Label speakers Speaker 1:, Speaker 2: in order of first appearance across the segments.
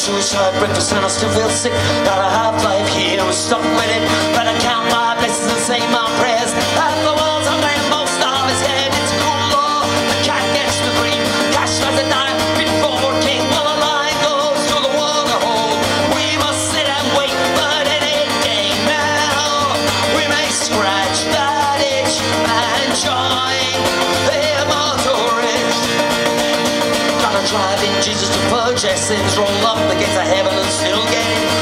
Speaker 1: shoes, heart breakfast, and I still feel sick. Got a half life here, I'm stuck with it. But I count my blessings. Driving Jesus to purge sins, roll up the gates of heaven and still gain.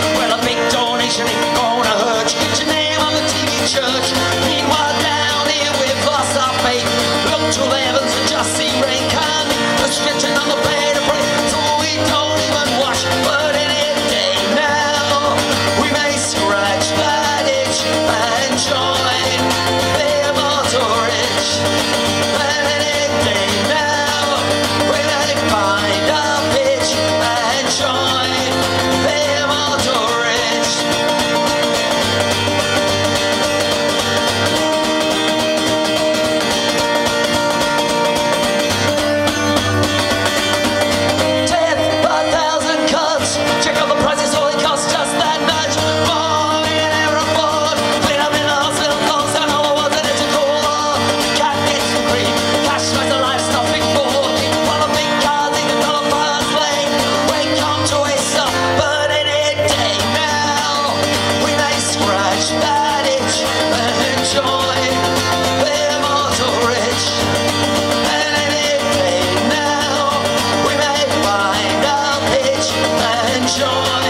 Speaker 1: Enjoy.